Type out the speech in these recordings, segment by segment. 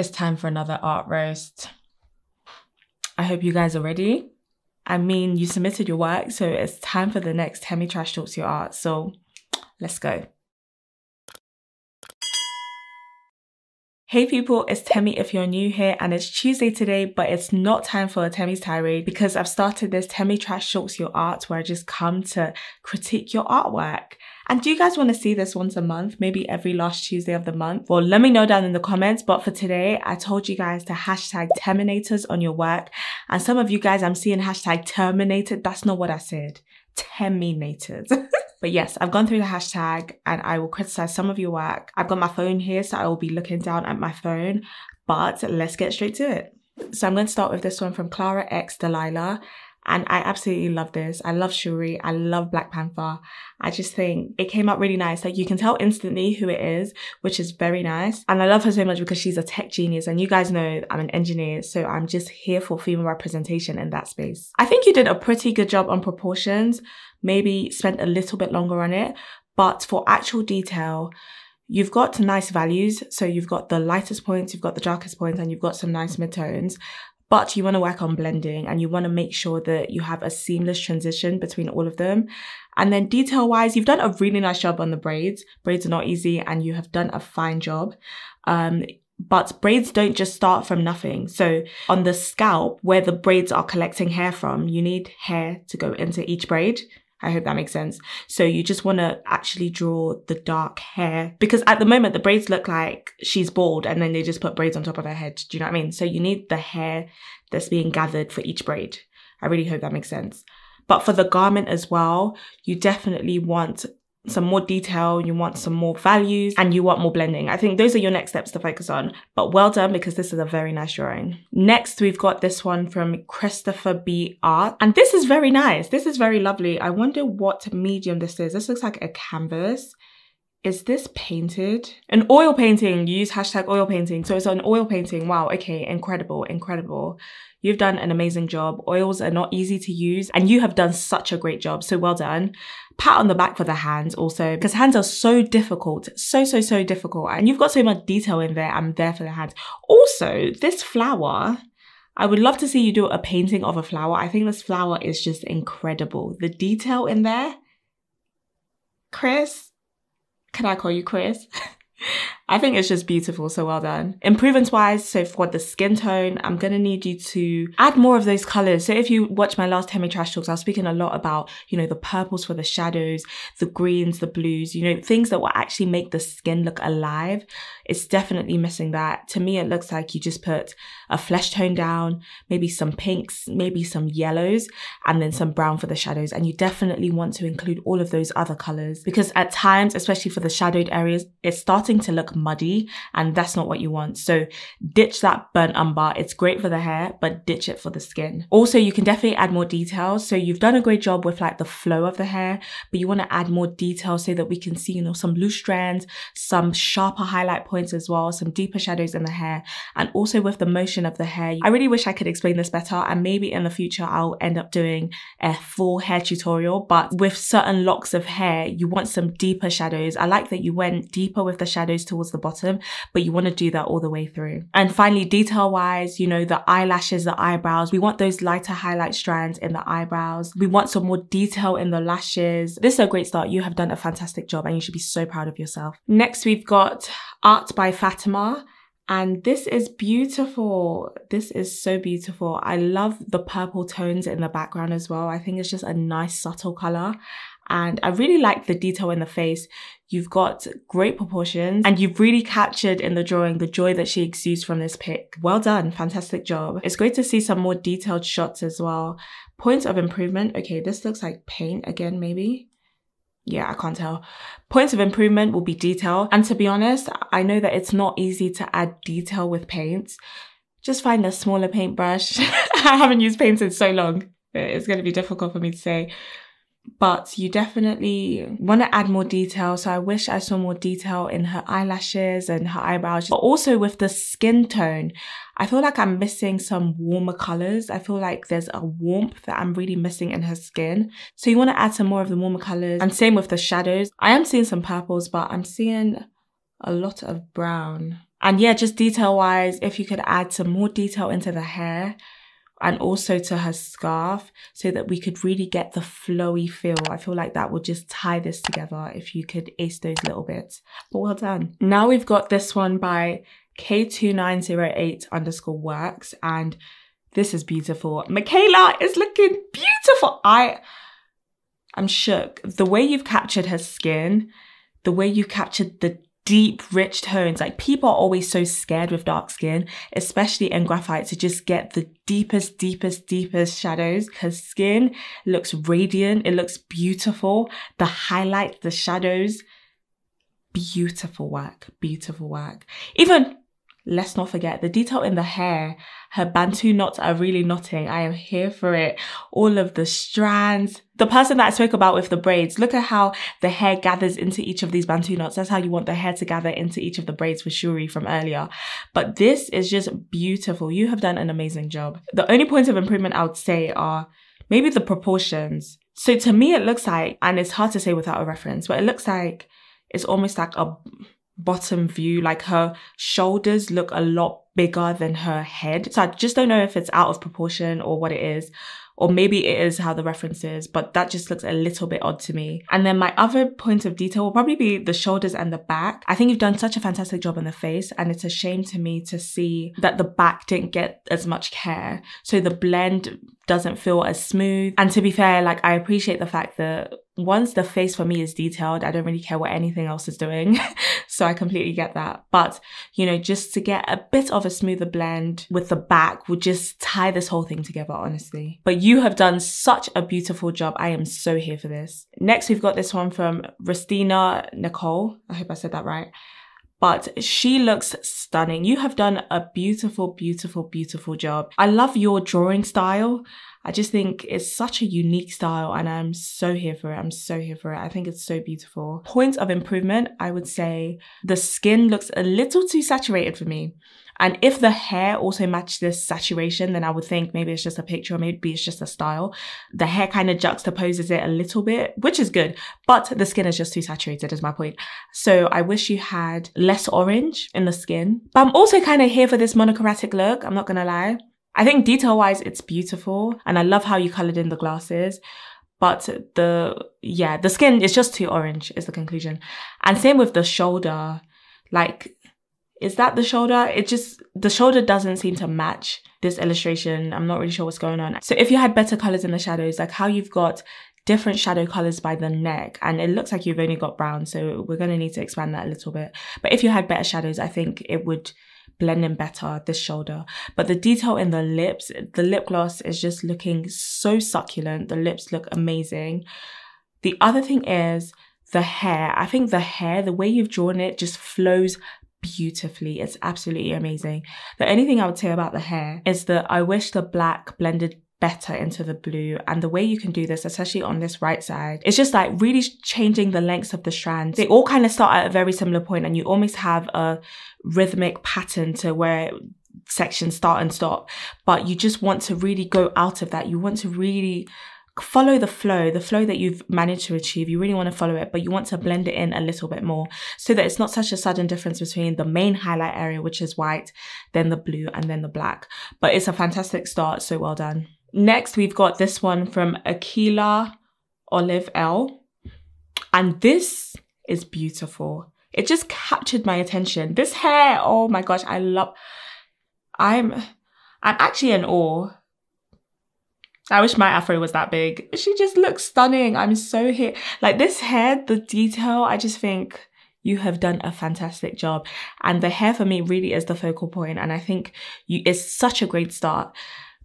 It's time for another art roast. I hope you guys are ready. I mean, you submitted your work, so it's time for the next Temi Trash Talks Your Art. So let's go. Hey people, it's Temi if you're new here and it's Tuesday today, but it's not time for a Temi's tirade because I've started this Temi Trash Talks Your Art where I just come to critique your artwork. And do you guys want to see this once a month? Maybe every last Tuesday of the month? Well, let me know down in the comments. But for today, I told you guys to hashtag Terminators on your work. And some of you guys, I'm seeing hashtag Terminated. That's not what I said. Terminated. But yes, I've gone through the hashtag and I will criticize some of your work. I've got my phone here, so I will be looking down at my phone, but let's get straight to it. So I'm going to start with this one from Clara X Delilah. And I absolutely love this. I love Shuri. I love Black Panther. I just think it came out really nice. Like you can tell instantly who it is, which is very nice. And I love her so much because she's a tech genius. And you guys know I'm an engineer. So I'm just here for female representation in that space. I think you did a pretty good job on proportions. Maybe spent a little bit longer on it. But for actual detail, you've got nice values. So you've got the lightest points, you've got the darkest points, and you've got some nice midtones but you want to work on blending and you want to make sure that you have a seamless transition between all of them. And then detail wise, you've done a really nice job on the braids. Braids are not easy and you have done a fine job. Um, but braids don't just start from nothing. So on the scalp where the braids are collecting hair from, you need hair to go into each braid. I hope that makes sense. So you just want to actually draw the dark hair because at the moment the braids look like she's bald and then they just put braids on top of her head. Do you know what I mean? So you need the hair that's being gathered for each braid. I really hope that makes sense. But for the garment as well, you definitely want some more detail, you want some more values, and you want more blending. I think those are your next steps to focus on. But well done because this is a very nice drawing. Next, we've got this one from Christopher B. Art. And this is very nice. This is very lovely. I wonder what medium this is. This looks like a canvas. Is this painted? An oil painting. You use hashtag oil painting. So it's an oil painting. Wow. Okay. Incredible. Incredible. You've done an amazing job. Oils are not easy to use and you have done such a great job. So well done. Pat on the back for the hands also because hands are so difficult. So, so, so difficult. And you've got so much detail in there. I'm there for the hands. Also, this flower, I would love to see you do a painting of a flower. I think this flower is just incredible. The detail in there. Chris, can I call you Chris? I think it's just beautiful. So well done. Improvements wise, so for the skin tone, I'm going to need you to add more of those colors. So if you watch my last Temi Trash Talks, I was speaking a lot about, you know, the purples for the shadows, the greens, the blues, you know, things that will actually make the skin look alive. It's definitely missing that. To me, it looks like you just put a flesh tone down, maybe some pinks, maybe some yellows, and then some brown for the shadows. And you definitely want to include all of those other colors because at times, especially for the shadowed areas, it's starting to look muddy and that's not what you want. So ditch that burnt umber. It's great for the hair, but ditch it for the skin. Also, you can definitely add more details. So you've done a great job with like the flow of the hair, but you want to add more details so that we can see, you know, some loose strands, some sharper highlight points as well, some deeper shadows in the hair, and also with the motion of the hair. I really wish I could explain this better and maybe in the future I'll end up doing a full hair tutorial, but with certain locks of hair, you want some deeper shadows. I like that you went deeper with the shadows towards the bottom, but you want to do that all the way through. And finally, detail wise, you know, the eyelashes, the eyebrows, we want those lighter highlight strands in the eyebrows. We want some more detail in the lashes. This is a great start. You have done a fantastic job and you should be so proud of yourself. Next, we've got Art by Fatima. And this is beautiful. This is so beautiful. I love the purple tones in the background as well. I think it's just a nice subtle color. And I really like the detail in the face. You've got great proportions and you've really captured in the drawing the joy that she exudes from this pic. Well done. Fantastic job. It's great to see some more detailed shots as well. Points of improvement. Okay, this looks like paint again, maybe. Yeah, I can't tell. Points of improvement will be detail. And to be honest, I know that it's not easy to add detail with paints. Just find a smaller paintbrush. I haven't used paints in so long. It's going to be difficult for me to say but you definitely want to add more detail. So I wish I saw more detail in her eyelashes and her eyebrows, but also with the skin tone. I feel like I'm missing some warmer colors. I feel like there's a warmth that I'm really missing in her skin. So you want to add some more of the warmer colors and same with the shadows. I am seeing some purples, but I'm seeing a lot of brown. And yeah, just detail wise, if you could add some more detail into the hair and also to her scarf so that we could really get the flowy feel. I feel like that would just tie this together if you could ace those little bits. But well done. Now we've got this one by K2908 underscore works and this is beautiful. Michaela is looking beautiful. I, I'm shook. The way you've captured her skin, the way you captured the deep, rich tones. Like people are always so scared with dark skin, especially in graphite to just get the deepest, deepest, deepest shadows because skin looks radiant. It looks beautiful. The highlights, the shadows, beautiful work, beautiful work. Even let's not forget the detail in the hair. Her Bantu knots are really knotting. I am here for it. All of the strands. The person that I spoke about with the braids, look at how the hair gathers into each of these Bantu knots. That's how you want the hair to gather into each of the braids for Shuri from earlier. But this is just beautiful. You have done an amazing job. The only points of improvement I would say are maybe the proportions. So to me, it looks like, and it's hard to say without a reference, but it looks like it's almost like a bottom view. Like her shoulders look a lot bigger than her head. So I just don't know if it's out of proportion or what it is. Or maybe it is how the reference is, but that just looks a little bit odd to me. And then my other point of detail will probably be the shoulders and the back. I think you've done such a fantastic job on the face and it's a shame to me to see that the back didn't get as much care. So the blend doesn't feel as smooth. And to be fair, like I appreciate the fact that once the face for me is detailed, I don't really care what anything else is doing. so I completely get that. But, you know, just to get a bit of a smoother blend with the back would just tie this whole thing together, honestly. But you have done such a beautiful job. I am so here for this. Next, we've got this one from Ristina Nicole. I hope I said that right but she looks stunning. You have done a beautiful, beautiful, beautiful job. I love your drawing style. I just think it's such a unique style and I'm so here for it. I'm so here for it. I think it's so beautiful. Points of improvement, I would say the skin looks a little too saturated for me. And if the hair also matched this saturation, then I would think maybe it's just a picture, or maybe it's just a style. The hair kind of juxtaposes it a little bit, which is good, but the skin is just too saturated is my point. So I wish you had less orange in the skin, but I'm also kind of here for this monochromatic look. I'm not to lie. I think detail wise, it's beautiful. And I love how you colored in the glasses. But the, yeah, the skin is just too orange is the conclusion. And same with the shoulder. Like, is that the shoulder? It just, the shoulder doesn't seem to match this illustration. I'm not really sure what's going on. So if you had better colors in the shadows, like how you've got different shadow colors by the neck and it looks like you've only got brown. So we're going to need to expand that a little bit. But if you had better shadows, I think it would blend in better this shoulder. But the detail in the lips, the lip gloss is just looking so succulent. The lips look amazing. The other thing is the hair. I think the hair, the way you've drawn it just flows beautifully. It's absolutely amazing. The only thing I would say about the hair is that I wish the black blended better into the blue. And the way you can do this, especially on this right side, it's just like really changing the lengths of the strands. They all kind of start at a very similar point and you almost have a rhythmic pattern to where sections start and stop. But you just want to really go out of that. You want to really follow the flow, the flow that you've managed to achieve. You really want to follow it, but you want to blend it in a little bit more so that it's not such a sudden difference between the main highlight area, which is white, then the blue, and then the black. But it's a fantastic start. So well done. Next, we've got this one from Aquila Olive L. And this is beautiful. It just captured my attention. This hair, oh my gosh, I love, I'm, I'm actually in awe. I wish my afro was that big. She just looks stunning. I'm so here. Like this hair, the detail, I just think you have done a fantastic job. And the hair for me really is the focal point. And I think you, is such a great start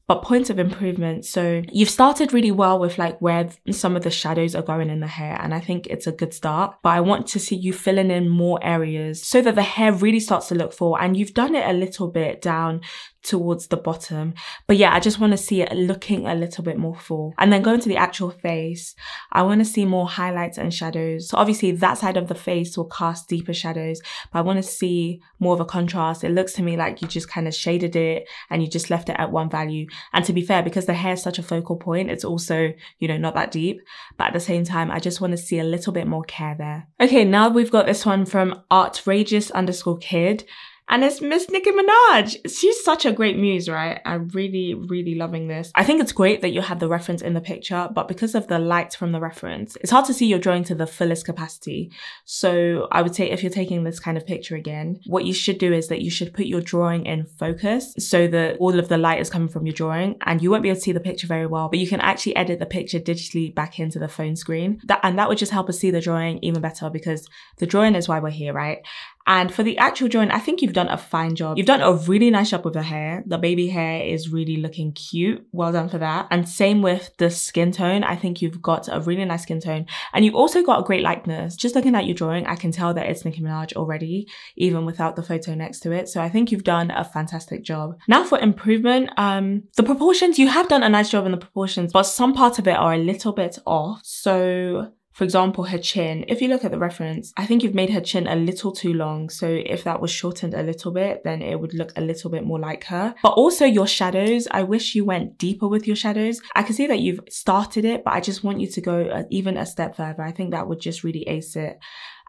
but points of improvement. So you've started really well with like where some of the shadows are going in the hair. And I think it's a good start, but I want to see you filling in more areas so that the hair really starts to look full. And you've done it a little bit down towards the bottom. But yeah, I just want to see it looking a little bit more full. And then going to the actual face, I want to see more highlights and shadows. So obviously that side of the face will cast deeper shadows, but I want to see more of a contrast. It looks to me like you just kind of shaded it and you just left it at one value. And to be fair, because the hair is such a focal point, it's also, you know, not that deep. But at the same time, I just want to see a little bit more care there. Okay, now we've got this one from Artrageous underscore kid. And it's Miss Nicki Minaj. She's such a great muse, right? I'm really, really loving this. I think it's great that you had the reference in the picture, but because of the light from the reference, it's hard to see your drawing to the fullest capacity. So I would say if you're taking this kind of picture again, what you should do is that you should put your drawing in focus so that all of the light is coming from your drawing and you won't be able to see the picture very well, but you can actually edit the picture digitally back into the phone screen. That, and that would just help us see the drawing even better because the drawing is why we're here, right? And for the actual drawing, I think you've done a fine job. You've done a really nice job with the hair. The baby hair is really looking cute. Well done for that. And same with the skin tone. I think you've got a really nice skin tone. And you've also got a great likeness. Just looking at your drawing, I can tell that it's Nicki Minaj already, even without the photo next to it. So I think you've done a fantastic job. Now for improvement, um, the proportions, you have done a nice job in the proportions, but some parts of it are a little bit off. So for example, her chin, if you look at the reference, I think you've made her chin a little too long. So if that was shortened a little bit, then it would look a little bit more like her. But also your shadows, I wish you went deeper with your shadows. I can see that you've started it, but I just want you to go uh, even a step further. I think that would just really ace it.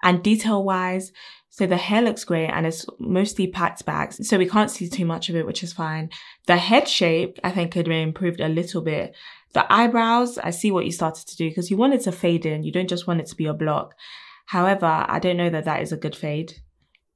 And detail wise, so the hair looks great and it's mostly packed back. So we can't see too much of it, which is fine. The head shape, I think could be improved a little bit. The eyebrows, I see what you started to do because you want it to fade in. You don't just want it to be a block. However, I don't know that that is a good fade.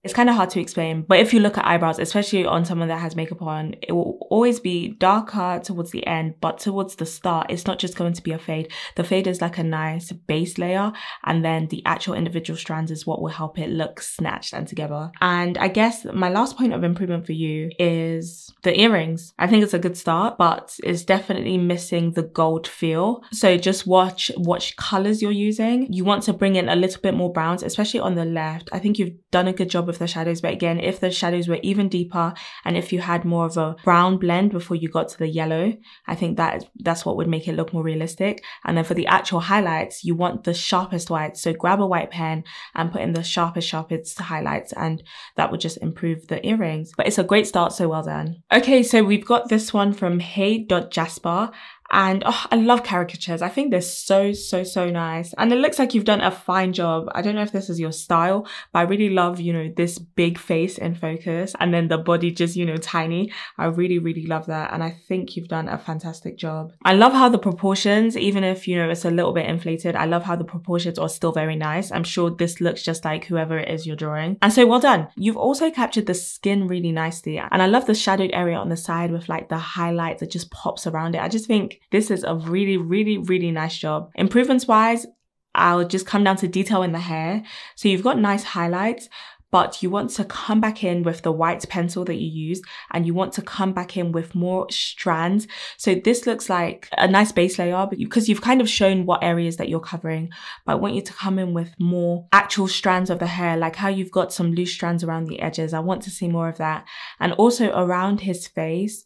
It's kind of hard to explain, but if you look at eyebrows, especially on someone that has makeup on, it will always be darker towards the end, but towards the start, it's not just going to be a fade. The fade is like a nice base layer, and then the actual individual strands is what will help it look snatched and together. And I guess my last point of improvement for you is the earrings. I think it's a good start, but it's definitely missing the gold feel. So just watch what colors you're using. You want to bring in a little bit more browns, especially on the left. I think you've done a good job with the shadows. But again, if the shadows were even deeper and if you had more of a brown blend before you got to the yellow, I think that that's what would make it look more realistic. And then for the actual highlights, you want the sharpest whites. So grab a white pen and put in the sharpest, sharpest highlights and that would just improve the earrings. But it's a great start. So well done. Okay. So we've got this one from hey.jasper and oh, I love caricatures. I think they're so, so, so nice. And it looks like you've done a fine job. I don't know if this is your style, but I really love, you know, this big face in focus and then the body just, you know, tiny. I really, really love that. And I think you've done a fantastic job. I love how the proportions, even if, you know, it's a little bit inflated, I love how the proportions are still very nice. I'm sure this looks just like whoever it is you're drawing. And so well done. You've also captured the skin really nicely. And I love the shadowed area on the side with like the highlight that just pops around it. I just think this is a really, really, really nice job. Improvements wise, I'll just come down to detail in the hair. So you've got nice highlights, but you want to come back in with the white pencil that you used and you want to come back in with more strands. So this looks like a nice base layer because you've kind of shown what areas that you're covering, but I want you to come in with more actual strands of the hair, like how you've got some loose strands around the edges. I want to see more of that. And also around his face,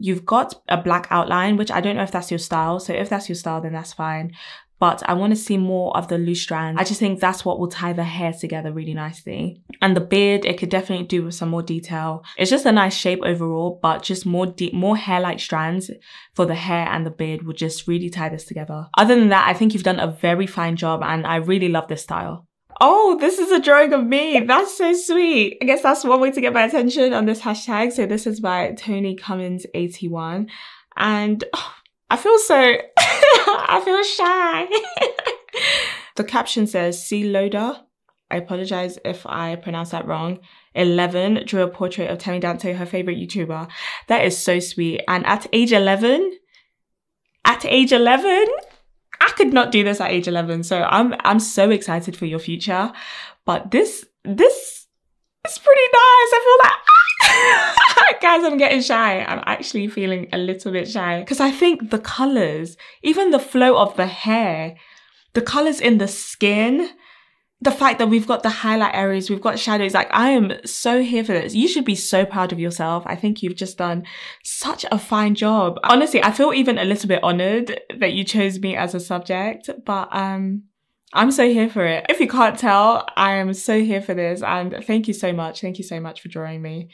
You've got a black outline, which I don't know if that's your style. So if that's your style, then that's fine. But I want to see more of the loose strands. I just think that's what will tie the hair together really nicely. And the beard, it could definitely do with some more detail. It's just a nice shape overall, but just more deep, more hair-like strands for the hair and the beard would just really tie this together. Other than that, I think you've done a very fine job and I really love this style. Oh, this is a drawing of me. That's so sweet. I guess that's one way to get my attention on this hashtag. So this is by Tony Cummins 81. And oh, I feel so, I feel shy. the caption says, see loader. I apologize if I pronounce that wrong. 11 drew a portrait of Temi Danso, her favorite YouTuber. That is so sweet. And at age 11, at age 11, I could not do this at age 11. So I'm, I'm so excited for your future. But this, this is pretty nice. I feel like, guys, I'm getting shy. I'm actually feeling a little bit shy because I think the colors, even the flow of the hair, the colors in the skin, the fact that we've got the highlight areas, we've got shadows, like I am so here for this. You should be so proud of yourself. I think you've just done such a fine job. Honestly, I feel even a little bit honored that you chose me as a subject, but um, I'm so here for it. If you can't tell, I am so here for this and thank you so much. Thank you so much for drawing me.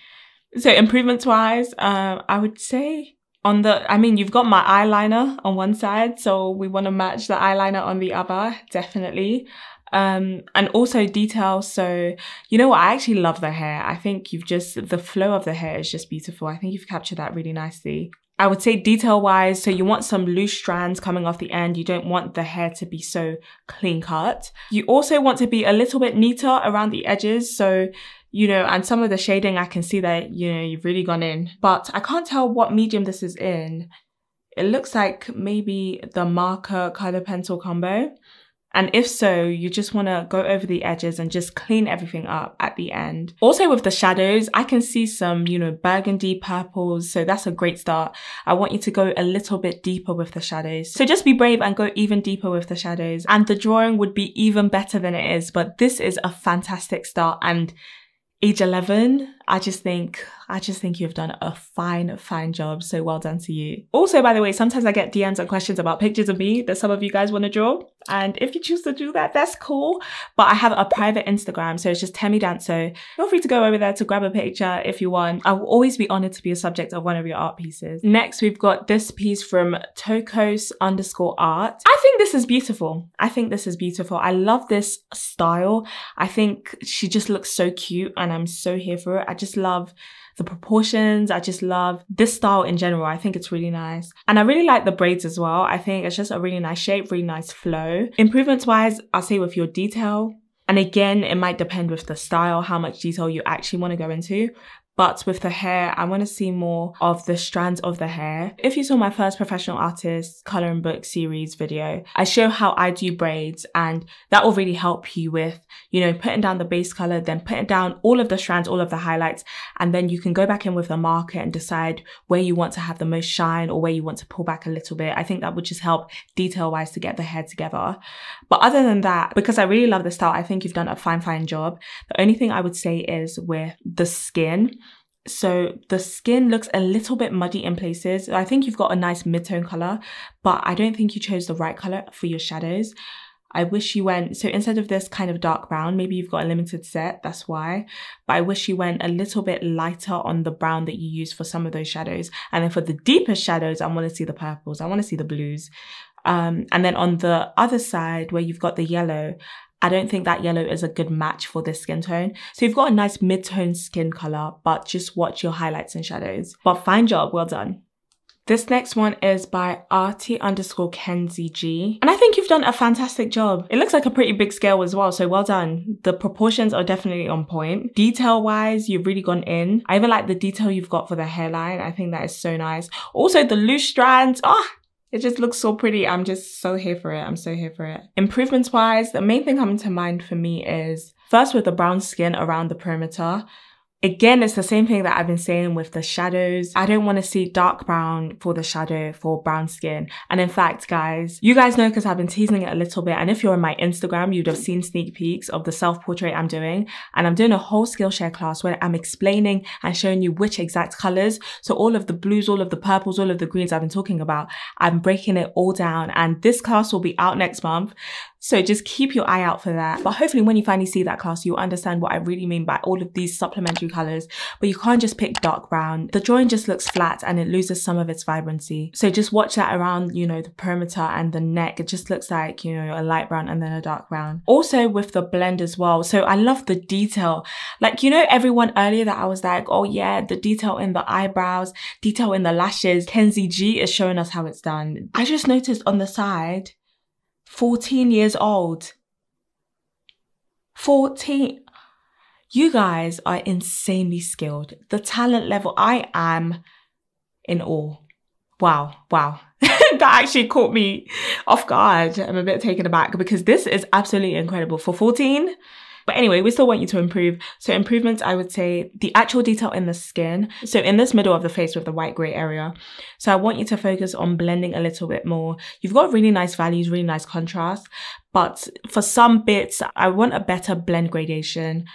So improvements wise, uh, I would say on the, I mean, you've got my eyeliner on one side, so we want to match the eyeliner on the other, definitely. Um, and also detail. So, you know what? I actually love the hair. I think you've just, the flow of the hair is just beautiful. I think you've captured that really nicely. I would say detail wise, so you want some loose strands coming off the end. You don't want the hair to be so clean cut. You also want to be a little bit neater around the edges. So, you know, and some of the shading, I can see that, you know, you've really gone in, but I can't tell what medium this is in. It looks like maybe the marker color pencil combo. And if so, you just want to go over the edges and just clean everything up at the end. Also with the shadows, I can see some, you know, burgundy purples. So that's a great start. I want you to go a little bit deeper with the shadows. So just be brave and go even deeper with the shadows. And the drawing would be even better than it is, but this is a fantastic start. And age 11, I just think, I just think you've done a fine, fine job. So well done to you. Also, by the way, sometimes I get DMs and questions about pictures of me that some of you guys want to draw. And if you choose to do that, that's cool. But I have a private Instagram. So it's just Temi Danso. Feel free to go over there to grab a picture if you want. I will always be honored to be a subject of one of your art pieces. Next, we've got this piece from Tokos underscore art. I think this is beautiful. I think this is beautiful. I love this style. I think she just looks so cute and I'm so here for it. Just love the proportions. I just love this style in general. I think it's really nice. And I really like the braids as well. I think it's just a really nice shape, really nice flow. Improvements wise, I'll say with your detail, and again, it might depend with the style, how much detail you actually want to go into. But with the hair, I want to see more of the strands of the hair. If you saw my first professional artist color and book series video, I show how I do braids and that will really help you with, you know, putting down the base color, then putting down all of the strands, all of the highlights, and then you can go back in with the marker and decide where you want to have the most shine or where you want to pull back a little bit. I think that would just help detail wise to get the hair together. But other than that, because I really love the style, I think you've done a fine, fine job. The only thing I would say is with the skin, so the skin looks a little bit muddy in places. I think you've got a nice mid-tone color, but I don't think you chose the right color for your shadows. I wish you went, so instead of this kind of dark brown, maybe you've got a limited set, that's why. But I wish you went a little bit lighter on the brown that you use for some of those shadows. And then for the deepest shadows, I want to see the purples, I want to see the blues. Um, and then on the other side where you've got the yellow, I don't think that yellow is a good match for this skin tone. So you've got a nice mid-tone skin color, but just watch your highlights and shadows. But fine job, well done. This next one is by Artie underscore Kenzie G. And I think you've done a fantastic job. It looks like a pretty big scale as well, so well done. The proportions are definitely on point. Detail wise, you've really gone in. I even like the detail you've got for the hairline. I think that is so nice. Also the loose strands, ah, oh, it just looks so pretty. I'm just so here for it. I'm so here for it. Improvements wise, the main thing coming to mind for me is first with the brown skin around the perimeter. Again, it's the same thing that I've been saying with the shadows. I don't want to see dark brown for the shadow for brown skin. And in fact, guys, you guys know because I've been teasing it a little bit. And if you're on my Instagram, you'd have seen sneak peeks of the self-portrait I'm doing. And I'm doing a whole Skillshare class where I'm explaining and showing you which exact colors. So all of the blues, all of the purples, all of the greens I've been talking about, I'm breaking it all down. And this class will be out next month. So just keep your eye out for that. But hopefully when you finally see that class, you'll understand what I really mean by all of these supplementary colors. But you can't just pick dark brown. The drawing just looks flat and it loses some of its vibrancy. So just watch that around, you know, the perimeter and the neck. It just looks like, you know, a light brown and then a dark brown. Also with the blend as well. So I love the detail. Like, you know, everyone earlier that I was like, oh yeah, the detail in the eyebrows, detail in the lashes. Kenzie G is showing us how it's done. I just noticed on the side, 14 years old. 14. You guys are insanely skilled. The talent level, I am in awe. Wow, wow. that actually caught me off guard. I'm a bit taken aback because this is absolutely incredible. For 14, but anyway, we still want you to improve. So improvements, I would say the actual detail in the skin. So in this middle of the face with the white gray area. So I want you to focus on blending a little bit more. You've got really nice values, really nice contrast, but for some bits, I want a better blend gradation.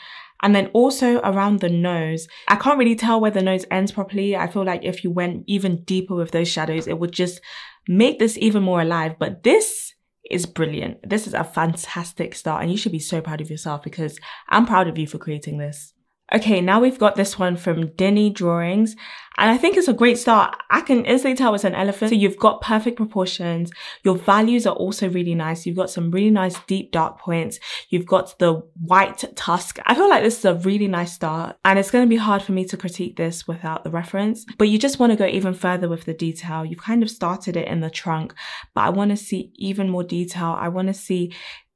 And then also around the nose, I can't really tell where the nose ends properly. I feel like if you went even deeper with those shadows, it would just make this even more alive. But this is brilliant. This is a fantastic start and you should be so proud of yourself because I'm proud of you for creating this. Okay, now we've got this one from Denny Drawings. And I think it's a great start. I can instantly tell it's an elephant. So you've got perfect proportions. Your values are also really nice. You've got some really nice deep dark points. You've got the white tusk. I feel like this is a really nice start. And it's going to be hard for me to critique this without the reference. But you just want to go even further with the detail. You've kind of started it in the trunk, but I want to see even more detail. I want to see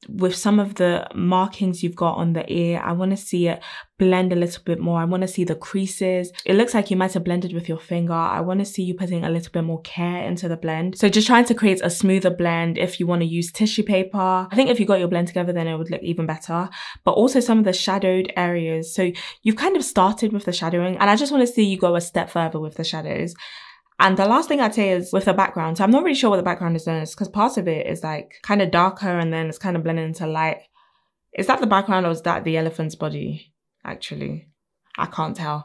with some of the markings you've got on the ear, I want to see it blend a little bit more. I want to see the creases. It looks like you might have blended with your finger. I want to see you putting a little bit more care into the blend. So just trying to create a smoother blend if you want to use tissue paper. I think if you got your blend together, then it would look even better. But also some of the shadowed areas. So you've kind of started with the shadowing and I just want to see you go a step further with the shadows. And the last thing I'd say is with the background. So I'm not really sure what the background is doing because part of it is like kind of darker and then it's kind of blending into light. Is that the background or is that the elephant's body? Actually, I can't tell.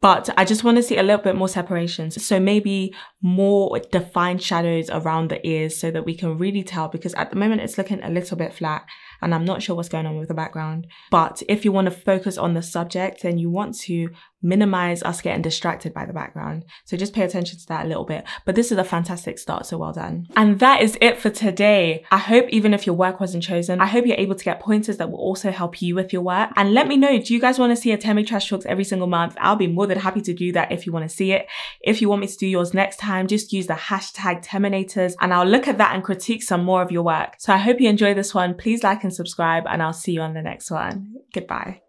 But I just want to see a little bit more separations. So maybe more defined shadows around the ears so that we can really tell because at the moment it's looking a little bit flat and I'm not sure what's going on with the background. But if you want to focus on the subject, then you want to minimize us getting distracted by the background. So just pay attention to that a little bit. But this is a fantastic start, so well done. And that is it for today. I hope even if your work wasn't chosen, I hope you're able to get pointers that will also help you with your work. And let me know, do you guys want to see a Temi Trash Talks every single month? I'll be more than happy to do that if you want to see it. If you want me to do yours next time, just use the hashtag Terminators and I'll look at that and critique some more of your work. So I hope you enjoy this one. Please like and subscribe and I'll see you on the next one. Goodbye.